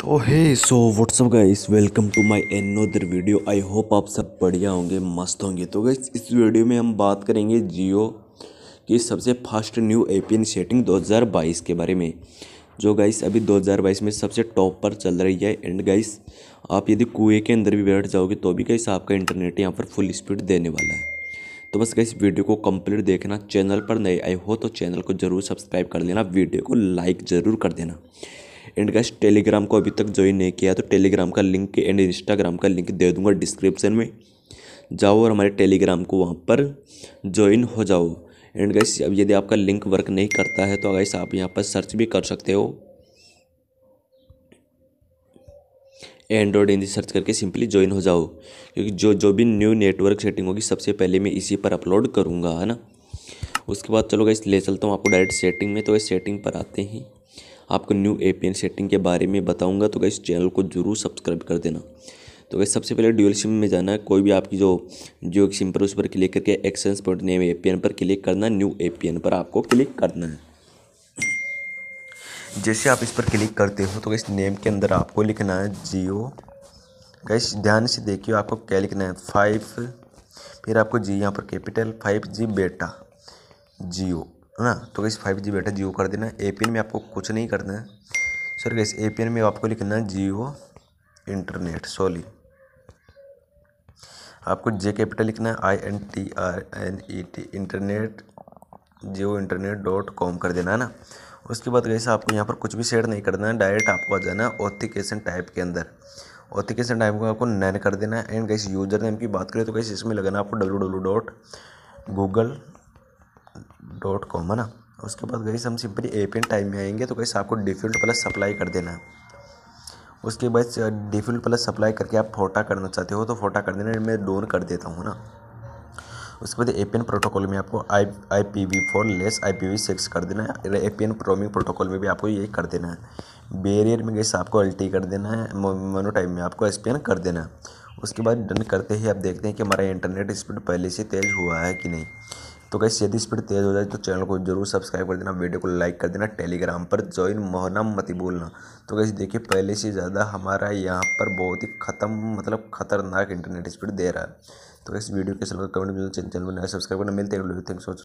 तो hey so what's up guys welcome to my another video I hope आप सब बढ़िया होंगे, मस्त होंगे। तो गाइस इस वीडियो में हम बात करेंगे जियो की सबसे फास्ट न्यू एपीएन सेटिंग 2022 के बारे में, जो गाइस अभी 2022 में सबसे टॉप पर चल रही है। एंड गाइस आप यदि कुएँ के अंदर भी बैठ जाओगे तो भी गाइस आपका इंटरनेट यहाँ पर फुल स्पीड देने वाला है। तो बस गाइस वीडियो को कंप्लीट देखना। चैनल पर नए आए हो तो चैनल को ज़रूर सब्सक्राइब कर लेना। वीडियो को लाइक ज़रूर कर देना। एंड गैस टेलीग्राम को अभी तक ज्वाइन नहीं किया तो टेलीग्राम का लिंक एंड इंस्टाग्राम का लिंक दे दूँगा डिस्क्रिप्शन में। जाओ और हमारे टेलीग्राम को वहाँ पर ज्वाइन हो जाओ। एंड गैस अब यदि आपका लिंक वर्क नहीं करता है तो गैस आप यहाँ पर सर्च भी कर सकते हो। एंड्रॉयड हिंदी सर्च करके सिंपली ज्वाइन हो जाओ। क्योंकि जो जो भी न्यू नेटवर्क सेटिंग होगी, सबसे पहले मैं इसी पर अपलोड करूँगा, है ना? उसके बाद चलो गैस ले चलता हूँ आपको डायरेक्ट सेटिंग में तो इस सेटिंग पर आते हैं। आपको न्यू एपीएन सेटिंग के बारे में बताऊँगा तो इस चैनल को ज़रूर सब्सक्राइब कर देना। तो वैसे सबसे पहले ड्यूअल सिम में जाना है, कोई भी आपकी जो जियो सिम पर उस पर क्लिक करके एक्सेंस पॉइंट नेम एपीएन पर क्लिक करना न्यू एपीएन पर आपको क्लिक करना है। जैसे आप इस पर क्लिक करते हो तो इस नेम के अंदर आपको लिखना है जियो। गैस ध्यान से देखिए, आपको क्या लिखना है? फाइव फिर आपको जी यहाँ पर कैपिटल फाइव जी बेटा जियो। है ना? तो कैसे फाइव जी बैठा जियो कर देना। ए में आपको कुछ नहीं करना है। सर कैसे ए पी एन में आपको लिखना है जियो इंटरनेट सॉली आपको जे कैपिटल लिखना है I N T R N E T internet Jio internet dot com कर देना, है ना? उसके बाद कैसे आपको यहाँ पर कुछ भी शेयर नहीं करना है। डायरेक्ट आपको आ जाना है ऑथिकेशन टाइप के अंदर। ऑथिकेशन टाइप को आपको नैन कर देना है। एंड कैसे यूज़र नेम की बात करें तो कैसे इसमें लगाना आपको W W dot Google dot com, है ना? उसके बाद गई हम सिंपली ए पेन टाइम में आएँगे तो कैसे आपको डिफ़ॉल्ट प्लस सप्लाई कर देना है। उसके बाद डिफ़ॉल्ट प्लस सप्लाई करके आप फोटा करना चाहते हो तो फोटा कर देना मैं डोन कर देता हूँ, ना? उसके बाद ए पी एन प्रोटोकॉल में आपको I I P V four less I P V six कर देना है A P N roaming protocol में भी आपको यही कर देना है। बेरियर में गैस आपको अल्टी कर देना है मोनो टाइम में आपको एस पी एन कर देना है। उसके बाद डन करते ही आप देखते हैं कि हमारा इंटरनेट स्पीड पहले से तेज़ हुआ है कि नहीं। तो कैसे यदि स्पीड तेज़ हो जाए तो चैनल को ज़रूर सब्सक्राइब कर देना वीडियो को लाइक कर देना टेलीग्राम पर ज्वाइन मोहना मत भूलना तो कैसे देखिए, पहले से ज़्यादा हमारा यहाँ पर बहुत ही ख़त्म मतलब खतरनाक इंटरनेट स्पीड दे रहा है। तो इस वीडियो के सलाह कमेंट में चैनल को नया सब्सक्राइब करना। मिलते हैं थैंक्स